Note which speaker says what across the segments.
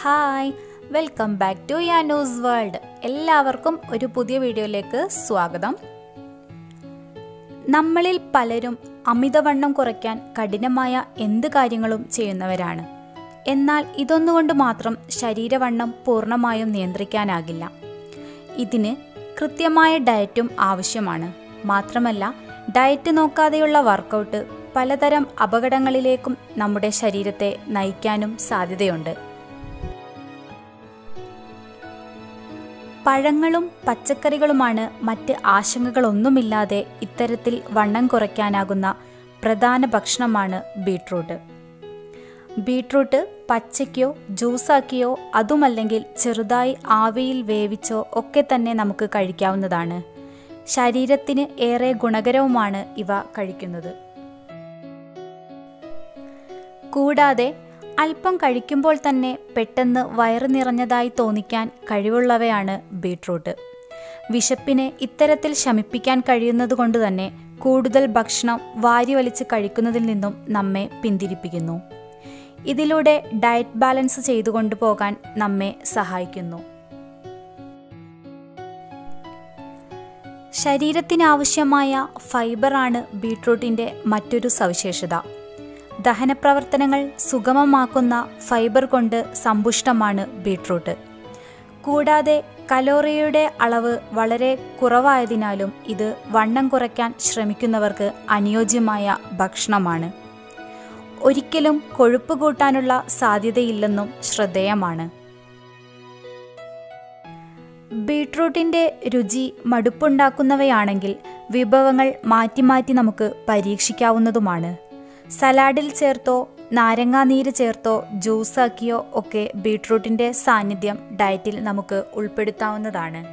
Speaker 1: Hi welcome back to Yanus World. എല്ലാവർക്കും ഒരു പുതിയ വീഡിയോയിലേക്ക് സ്വാഗതം. നമ്മളിൽ പലരും അമിതവണ്ണം കുറയ്ക്കാൻ കഠിനമായ എന്ത് കാര്യങ്ങളും ചെയ്യുന്നവരാണ്. എന്നാൽ ഇതൊന്നുകൊണ്ട് മാത്രം ശരീരവണ്ണം പൂർണമായും നിയന്ത്രിക്കാനാകില്ല. ഇതിന് കൃത്യമായ ഡയറ്റും ആവശ്യമാണ്. മാത്രമല്ല ഡയറ്റ് നോക്കാതെയുള്ള വർക്കൗട്ട് പലതരം അപകടങ്ങളിലേക്കും നമ്മുടെ ശരീരത്തെ നയിക്കാനും സാധ്യതയുണ്ട്. പഴങ്ങളും പച്ചക്കറികളുമാണ് മറ്റ് ആശങ്കകളൊന്നുമില്ലാതെ ഇത്തരത്തിൽ വണ്ണം കുറയ്ക്കാനാകുന്ന പ്രധാന ഭക്ഷണമാണ് ബീട്രൂട്ട്. ബീട്രൂട്ട് പച്ചയ്ക്കോ ജ്യൂസാക്കിയോ അതുമല്ലെങ്കിൽ ചെറുതായി ആവിയിൽ വേവിച്ചോ ഒക്കെ തന്നെ നമുക്ക് കഴിക്കാവുന്നതാണ്. ശരീരത്തിന് ഏറെ ഗുണകരവുമാണ് ഇവ കഴിക്കുന്നത്. കൂടാതെ അല്പം കഴിക്കുമ്പോൾ തന്നെ പെട്ടെന്ന് വയറ് നിറഞ്ഞതായി തോന്നിക്കാൻ കഴിവുള്ളവയാണ് ബീട്രൂട്ട്. വിശപ്പിനെ ഇത്തരത്തിൽ ശമിപ്പിക്കാൻ കഴിയുന്നതുകൊണ്ട് തന്നെ കൂടുതൽ ഭക്ഷണം വാരി വലിച്ച് കഴിക്കുന്നതിൽ നിന്നും നമ്മെ പിന്തിരിപ്പിക്കുന്നു. ഇതിലൂടെ ഡയറ്റ് ബാലൻസ് ചെയ്തു കൊണ്ടുപോകാൻ നമ്മെ സഹായിക്കുന്നു. ശരീരത്തിനാവശ്യമായ ഫൈബറാണ് ബീട്രൂട്ടിന്റെ മറ്റൊരു സവിശേഷത. ദഹനപ്രവർത്തനങ്ങൾ സുഗമമാക്കുന്ന ഫൈബർ കൊണ്ട് സമ്പുഷ്ടമാണ് ബീട്രൂട്ട്. കൂടാതെ കലോറിയുടെ അളവ് വളരെ കുറവായതിനാലും ഇത് വണ്ണം കുറയ്ക്കാൻ ശ്രമിക്കുന്നവർക്ക് അനുയോജ്യമായ ഭക്ഷണമാണ്. ഒരിക്കലും കൊഴുപ്പ് കൂട്ടാനുള്ള സാധ്യതയില്ലെന്നും ശ്രദ്ധേയമാണ്. ബീട്രൂട്ടിന്റെ രുചി മടുപ്പുണ്ടാക്കുന്നവയാണെങ്കിൽ വിഭവങ്ങൾ മാറ്റി മാറ്റി നമുക്ക് പരീക്ഷിക്കാവുന്നതുമാണ്. സലാഡിൽ ചേർത്തോ നാരങ്ങാനീര് ചേർത്തോ ജ്യൂസാക്കിയോ ഒക്കെ ബീട്രൂട്ടിന്റെ സാന്നിധ്യം ഡയറ്റിൽ നമുക്ക് ഉൾപ്പെടുത്താവുന്നതാണ്.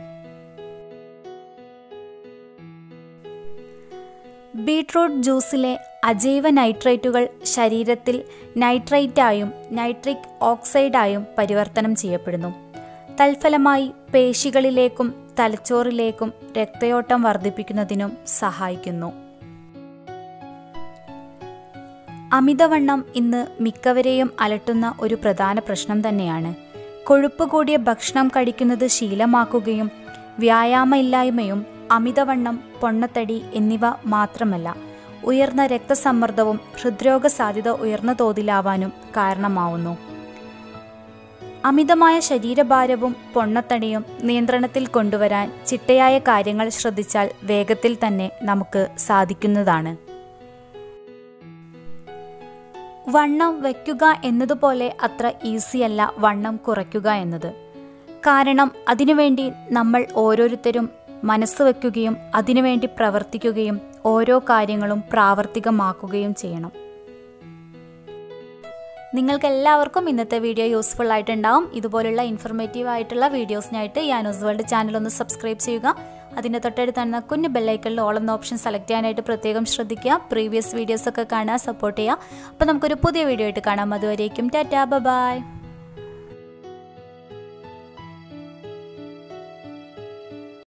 Speaker 1: ബീട്രൂട്ട് ജ്യൂസിലെ അജൈവ നൈട്രേറ്റുകൾ ശരീരത്തിൽ നൈട്രേറ്റായും നൈട്രിക് ഓക്സൈഡായും പരിവർത്തനം ചെയ്യപ്പെടുന്നു. തൽഫലമായി പേശികളിലേക്കും തലച്ചോറിലേക്കും രക്തയോട്ടം വർദ്ധിപ്പിക്കുന്നതിനും സഹായിക്കുന്നു. അമിതവണ്ണം ഇന്ന് മിക്കവരെയും അലട്ടുന്ന ഒരു പ്രധാന പ്രശ്നം തന്നെയാണ്. കൊഴുപ്പ് കൂടിയ ഭക്ഷണം കഴിക്കുന്നത് ശീലമാക്കുകയും വ്യായാമമില്ലായ്മയും അമിതവണ്ണം പൊണ്ണത്തടി എന്നിവ മാത്രമല്ല ഉയർന്ന രക്തസമ്മർദ്ദവും ഹൃദ്രോഗ സാധ്യത ഉയർന്ന തോതിലാവാനും കാരണമാവുന്നു. അമിതമായ ശരീരഭാരവും പൊണ്ണത്തടിയും നിയന്ത്രണത്തിൽ കൊണ്ടുവരാൻ ചിട്ടയായ കാര്യങ്ങൾ ശ്രദ്ധിച്ചാൽ വേഗത്തിൽ തന്നെ നമുക്ക് സാധിക്കുന്നതാണ്. വണ്ണം വയ്ക്കുക എന്നതുപോലെ അത്ര ഈസിയല്ല വണ്ണം കുറയ്ക്കുക എന്നത്. കാരണം അതിനുവേണ്ടി നമ്മൾ ഓരോരുത്തരും മനസ്സ് വയ്ക്കുകയും അതിനുവേണ്ടി പ്രവർത്തിക്കുകയും ഓരോ കാര്യങ്ങളും പ്രാവർത്തികമാക്കുകയും ചെയ്യണം. നിങ്ങൾക്ക് എല്ലാവർക്കും ഇന്നത്തെ വീഡിയോ യൂസ്ഫുൾ ആയിട്ടുണ്ടാവും. ഇതുപോലുള്ള ഇൻഫർമേറ്റീവ് ആയിട്ടുള്ള വീഡിയോസിനായിട്ട് യാനോസ് വേൾഡ് ചാനൽ ഒന്ന് സബ്സ്ക്രൈബ് ചെയ്യുക. അതിന്റെ തന്നെ കുഞ്ഞു ബെല്ലൈക്കണിൽ ഓൾ എന്ന ഓപ്ഷൻ സെലക്ട് ചെയ്യാനായിട്ട് പ്രത്യേകം ശ്രദ്ധിക്കുക. പ്രീവിയസ് വീഡിയോസ് ഒക്കെ കാണാൻ സപ്പോർട്ട് ചെയ്യുക. അപ്പോൾ നമുക്കൊരു പുതിയ വീഡിയോ ആയിട്ട് കാണാം. അതുവരേക്കും ടാറ്റാ ബൈ.